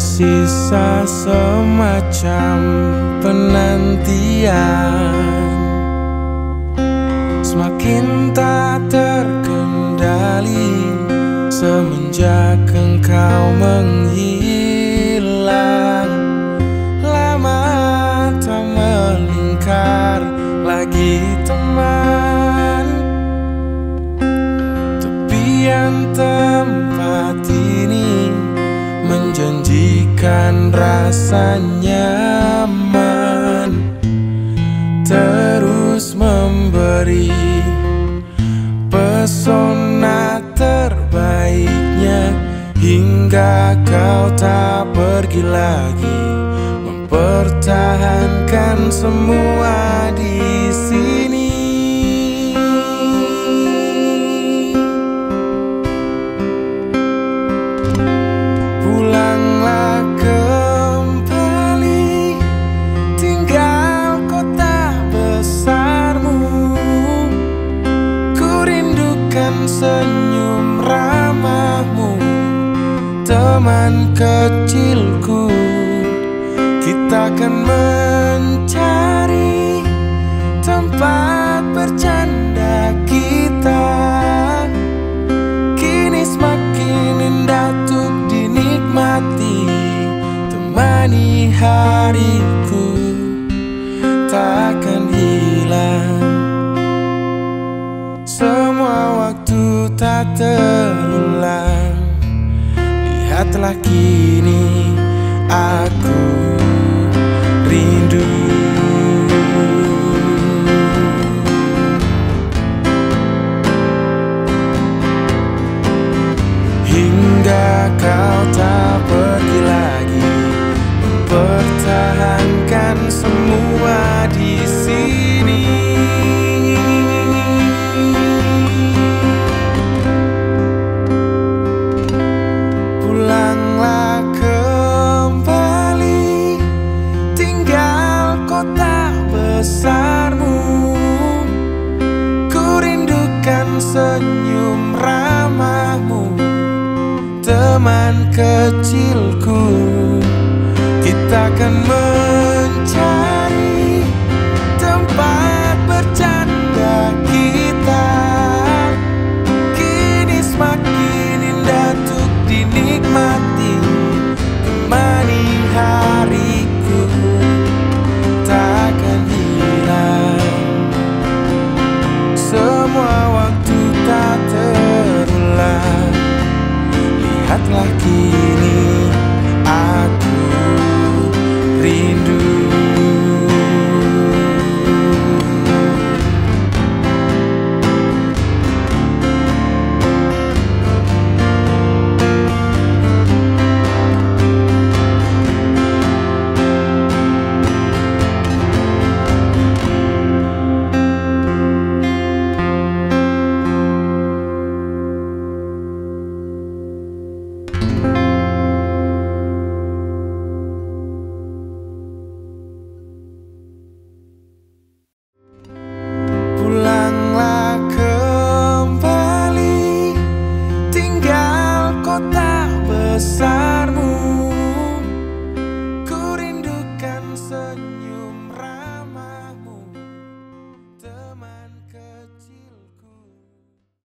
Tersisa semacam penantian. Semakin tak terkendali rasa nyaman Terus memberi pesona terbaiknya. Hingga kau tak pergi lagi Mempertahankan semua di sini senyum ramahmu Teman kecilku. Kita akan mencari Tempat tak terulang. Lihatlah kini aku senyum ramahmu Teman kecilku. Kita akan Kini